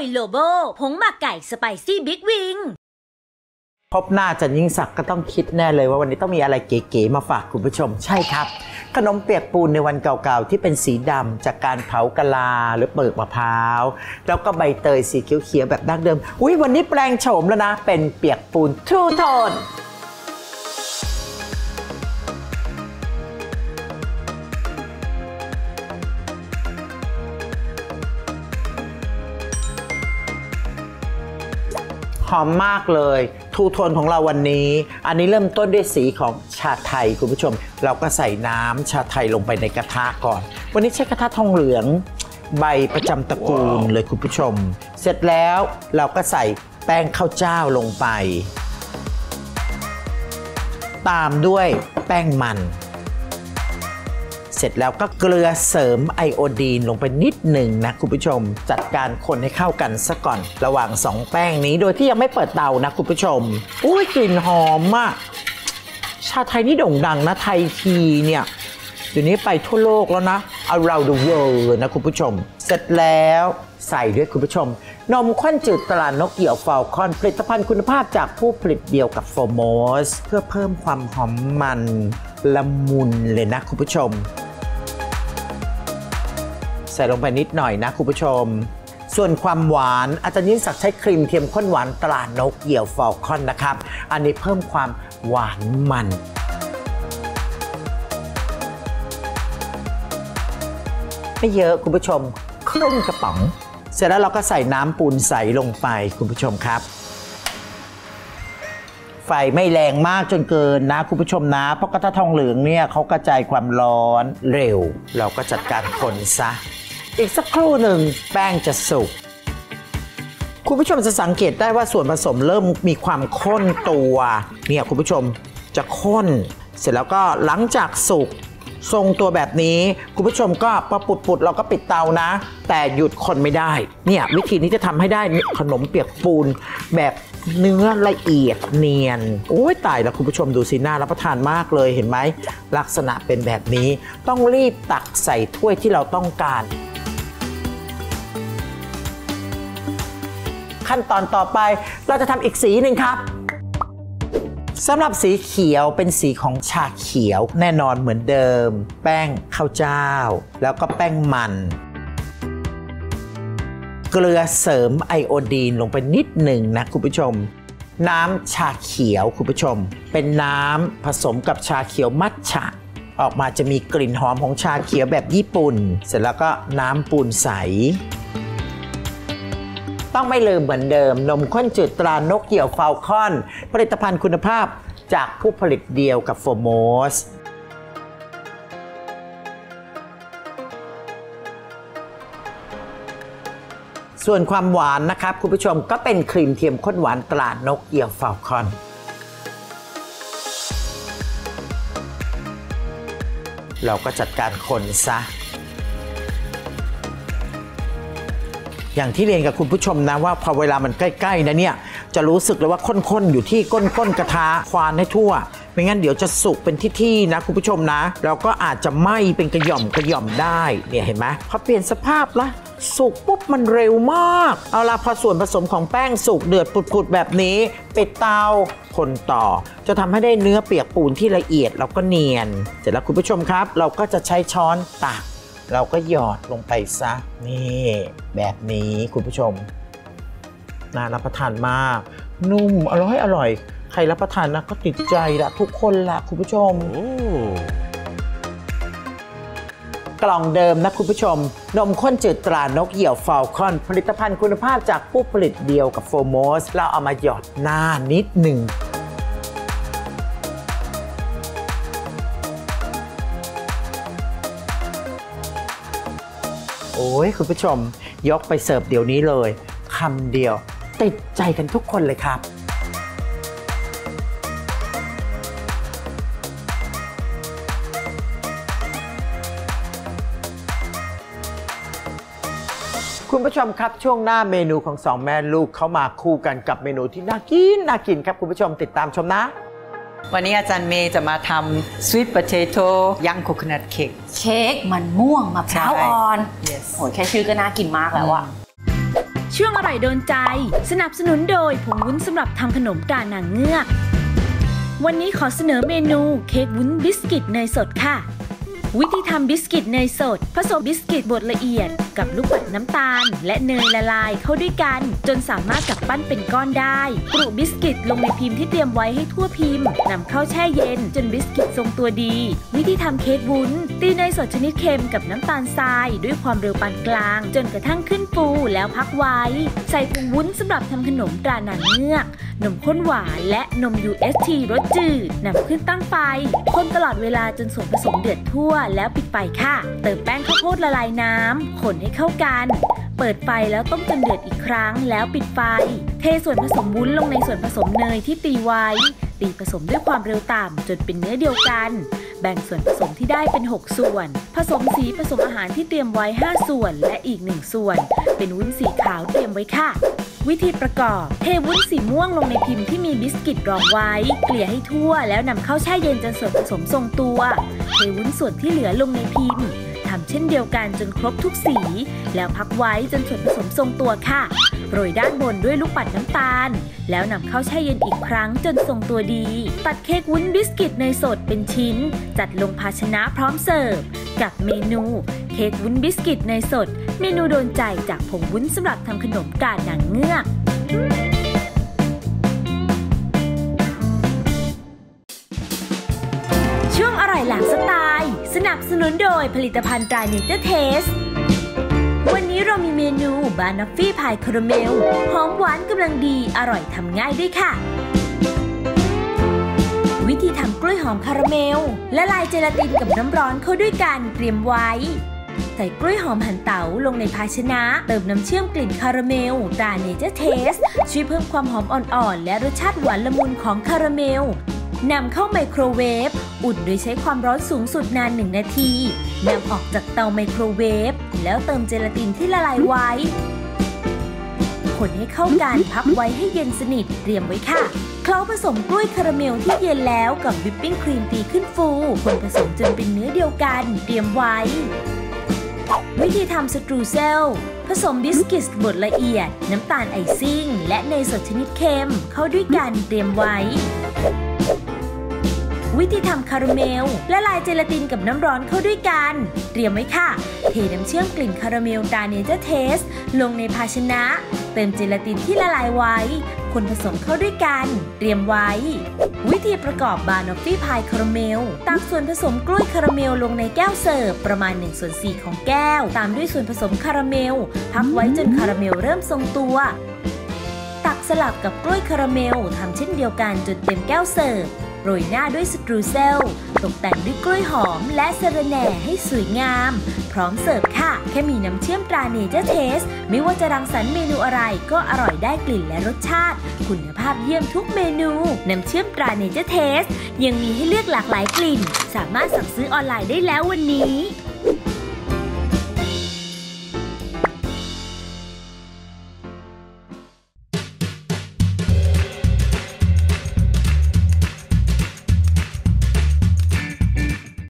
ยโลโบผงหมักไก่สไปซี่บิ๊กวิงพบหน้าจันยิ่งศักดิ์ก็ต้องคิดแน่เลยว่าวันนี้ต้องมีอะไรเก๋ๆมาฝากคุณผู้ชม ใช่ครับ ขนมเปียกปูนในวันเก่าๆ ที่เป็นสีดำจากการเผากะลาหรือเปลือกมะพร้าว แล้วก็ใบเตยสีเขียวๆแบบดั้งเดิม อุ้ยวันนี้แปลงโฉมแล้วนะ เป็นเปียกปูนทูโทน หอมมากเลย ทูโทนของเราวันนี้ อันนี้เริ่มต้นด้วยสีของชาไทยคุณผู้ชม เราก็ใส่น้ำชาไทยลงไปในกระทะก่อน วันนี้ใช้กระทะทองเหลืองใบประจำตระกูลเลยคุณผู้ชม เสร็จแล้วเราก็ใส่แป้งข้าวเจ้าลงไป ตามด้วยแป้งมัน เสร็จแล้วก็เกลือเสริมไอโอดีนลงไปนิดหนึ่งนะคุณผู้ชม จัดการคนให้เข้ากันซะก่อน ระหว่างสองแป้งนี้โดยที่ยังไม่เปิดเตานะคุณผู้ชม อุ้ยกลิ่นหอมมาก ชาไทยนี่โด่งดังนะไทยทีเนี่ยเดี๋ยวนี้ไปทั่วโลกแล้วนะ around the world เลยนะคุณผู้ชม เสร็จแล้วใส่ด้วยคุณผู้ชม นมข้นจืดตราดนกเหี่ยวฟาลคอนผลิตภัณฑ์คุณภาพจากผู้ผลิตเดียวกับโฟโมสเพื่อเพิ่มความหอมมันละมุนเลยนะคุณผู้ชม ใส่ลงไปนิดหน่อยนะคุณผู้ชม ส่วนความหวานอาจารย์ยิ่งศักดิ์ใช้ครีมเทียมข้นหวานตรานกเหี่ยวฟอลคอนนะครับ อันนี้เพิ่มความหวานมันไม่เยอะคุณผู้ชมครึ่งกระป๋อง เสร็จแล้วเราก็ใส่น้ำปูนใสลงไปคุณผู้ชมครับ ไฟไม่แรงมากจนเกินนะคุณผู้ชมนะ เพราะกระทะทองเหลืองเนี่ยเขากระจายความร้อนเร็ว เราก็จัดการคนซะ อีกสักครู่หนึ่งแป้งจะสุกคุณผู้ชมจะสังเกตได้ว่าส่วนผสมเริ่มมีความข้นตัวเนี่ยคุณผู้ชมจะข้น เสร็จแล้วก็หลังจากสุกทรงตัวแบบนี้คุณผู้ชมก็พอปุดๆเราก็ปิดเตานะ แต่หยุดคนไม่ได้ เนี่ยวิธีนี้จะทำให้ได้ขนมเปียกปูนแบบเนื้อละเอียดเนียนโอ้ยตายแล้วคุณผู้ชมดูสิน่ารับประทานมากเลยเห็นไหมลักษณะเป็นแบบนี้ ต้องรีบตักใส่ถ้วยที่เราต้องการ ขั้นตอนต่อไป เราจะทำอีกสีหนึ่งครับสำหรับสีเขียวเป็นสีของชาเขียวแน่นอนเหมือนเดิม แป้งข้าวเจ้า แล้วก็แป้งมัน เกลือเสริมไอโอดีนลงไปนิดหนึ่งนะคุณผู้ชม น้ำชาเขียวคุณผู้ชม เป็นน้ำผสมกับชาเขียวมัทฉะออกมาจะมีกลิ่นหอมของชาเขียวแบบญี่ปุ่น เสร็จแล้วก็น้ำปูนใส ต้องไม่ลืมเหมือนเดิม นมข้นจืดตรานกเหี่ยวฟาลคอน ผลิตภัณฑ์คุณภาพจากผู้ผลิตเดียวกับโฟโมสส่วนความหวานนะครับ คุณผู้ชมก็เป็นครีมเทียมข้นหวานตรานกเหี่ยวฟาลคอนเราก็จัดการคนซะ อย่างที่เรียนกับคุณผู้ชมนะว่าพอเวลามันใกล้ๆนะเนี่ยจะรู้สึกเลยว่าข้นๆอยู่ที่ก้นๆกระทะควานให้ทั่วไม่งั้นเดี๋ยวจะสุกเป็นที่ๆนะคุณผู้ชมนะแล้วก็อาจจะไหม้เป็นกระหย่อมกระหย่อมได้เนี่ยเห็นไหมพอเปลี่ยนสภาพละสุกปุ๊บมันเร็วมาก เอาละพอส่วนผสมของแป้งสุกเดือดปุดๆแบบนี้ ปิดเตาคนต่อ จะทำให้ได้เนื้อเปียกปูนที่ละเอียดแล้วก็เนียน เสร็จแล้วคุณผู้ชมครับ เราก็จะใช้ช้อนตัก เราก็หยอดลงไปซะ นี่ แบบนี้คุณผู้ชมน่ารับประทานมาก นุ่มอร่อยอร่อย ใครรับประทานนะก็ติดใจละทุกคนละคุณผู้ชมกล่องเดิมนะคุณผู้ชม นมข้นจืดตรานกเหี่ยวฟาลคอน ผลิตภัณฑ์คุณภาพจากผู้ผลิตเดียวกับโฟโมสเราเอามาหยอดหน้านิดหนึ่ง ยคุณผู้ชมยกไปเสิร์ฟเดี๋ยวนี้เลยคำเดียว ติดใจกันทุกคนเลยครับคุณผู้ชมครับช่วงหน้าเมนูของสองแม่ลูกเข้ามาคู่กันกับเมนูที่น่ากินน่ากินครับคุณผู้ชมติดตามชมนะ วันนี้อาจารย์เมย์จะมาทำ sweet potato ย่างโคค o นัทเค้กเค้กมันม่วงมะพร้าวใช่อ่อน yes โหยแค่ชื่อก็น่ากินมากแล้วอะช่วงอร่อยโดนใจ สนับสนุนโดยผงวุ้นสำหรับทำขนมตรานางเงือก วันนี้ขอเสนอเมนูเค้กวุ้นบิสกิตเนยสดค่ะ วิธีทำบิสกิตเนยสด ผสมบิสกิตบดละเอียด กับลูกปัดน้ำตาล และเนยละลายเข้าด้วยกัน จนสามารถจับปั้นเป็นก้อนได้กรุบิสกิตลงในพิมพ์ที่เตรียมไว้ให้ทั่วพิมพ์นำเข้าแช่เย็น จนบิสกิตทรงตัวดี วิธีทำเค้กวุ้น ตีเนยสดชนิดเค็มกับน้ำตาลทราย ด้วยความเร็วปานกลาง จนกระทั่งขึ้นฟูแล้วพักไว้ ใส่ผงวุ้นสำหรับทำขนมตรานางเงือกนมข้นหวานและนม UST รสจืดนำขึ้นตั้งไฟคนตลอดเวลาจนส่วนผสมเดือดทั่วแล้วปิดไฟค่ะ เติมแป้งข้าวโพดละลายน้ำ คนให้เข้ากัน เปิดไฟแล้วต้มจนเดือดอีกครั้งแล้วปิดไฟ เทส่วนผสมวุ้นลงในส่วนผสมเนยที่ตีไว้ ตีผสมด้วยความเร็วต่ำจนเป็นเนื้อเดียวกัน แบ่งส่วนผสมที่ได้เป็น 6 ส่วน ผสมสีผสมอาหารที่เตรียมไว้ 5 ส่วนและอีก 1 ส่วน เป็นวุ้นสีขาวเตรียมไว้ค่ะ วิธีประกอบ เทวุ้นสีม่วงลงในพิมพ์ที่มีบิสกิตรองไว้ เกลี่ยให้ทั่วแล้วนำเข้าแช่เย็นจนส่วนผสมทรงตัว เทวุ้นส่วนที่เหลือลงในพิมพ์ทำเช่นเดียวกันจนครบทุกสี แล้วพักไว้จนส่วนผสมทรงตัวค่ะ โรยด้านบนด้วยลูกปัดน้ำตาล แล้วนำเข้าแช่เย็นอีกครั้งจนทรงตัวดี ตัดเค้กวุ้นบิสกิตเนยสดเป็นชิ้น จัดลงภาชนะพร้อมเสิร์ฟ กับเมนูเค้กวุ้นบิสกิตเนยสด เมนูโดนใจจากผงวุ้นสำหรับทำขนมตรานางเงือกช่วงอร่อยหลากสไตล์ สนับสนุนโดยผลิตภัณฑ์ตราเนเจอร์เทสวันนี้ บานอฟฟี่พายคาราเมล หอมหวานกำลังดีอร่อยทำง่ายด้วยค่ะ วิธีทำกล้วยหอมคาราเมล ละลายเจลาตินกับน้ำร้อนเข้าด้วยกันเตรียมไว้ ใส่กล้วยหอมหั่นเต๋าลงในภาชนะ เติมน้ำเชื่อมกลิ่นคาราเมลตราเนเจอร์เทสช่วยเพิ่มความหอมอ่อนๆ และรสชาติหวานละมุนของคาราเมลนำเข้าไมโครเวฟ อุ่นโดยใช้ความร้อนสูงสุดนาน 1 นาที นำออกจากเตาไมโครเวฟ แล้วเติมเจลาตินที่ละลายไว้ คนให้เข้ากันพักไว้ให้เย็นสนิทเตรียมไว้ค่ะเคล้าผสมกล้วยคาราเมลที่เย็นแล้วกับวิปปิ้งครีมตีขึ้นฟู คนผสมจนเป็นเนื้อเดียวกัน เตรียมไว้ วิธีทำ streusel ผสมบิสกิตบดละเอียด น้ำตาลไอซิ่ง และเนยสดชนิดเค็ม เข้าด้วยกันเตรียมไว้ วิธีทำคาราเมลละลายเจลาตินกับน้ำร้อนเข้าด้วยกัน เตรียมไว้ค่ะ เทน้ำเชื่อมกลิ่นคาราเมลตราเนเจอร์เทส ลงในภาชนะ เติมเจลาตินที่ละลายไว้ คนผสมเข้าด้วยกัน เตรียมไว้ วิธีประกอบบานอฟฟี่พายคาราเมลตักส่วนผสมกล้วยคาราเมลลงในแก้วเสิร์ฟประมาณ1ส่วน4ของแก้ว ตามด้วยส่วนผสมคาราเมลพักไว้จนคาราเมลเริ่มทรงตัวตักสลับกับกล้วยคาราเมลทำเช่นเดียวกันจนเต็มแก้วเสิร์ฟ โรยหน้าด้วย streusel ตกแต่งด้วยกล้วยหอมและสะระแหน่ให้สวยงาม พร้อมเสิร์ฟค่ะ แค่มีน้ำเชื่อมตราเนเจอร์เทส ไม่ว่าจะรังสรรค์เมนูอะไรก็อร่อยได้กลิ่นและรสชาติ คุณภาพเยี่ยมทุกเมนู น้ำเชื่อมตราเนเจอร์เทส ยังมีให้เลือกหลากหลายกลิ่น สามารถสั่งซื้อออนไลน์ได้แล้ววันนี้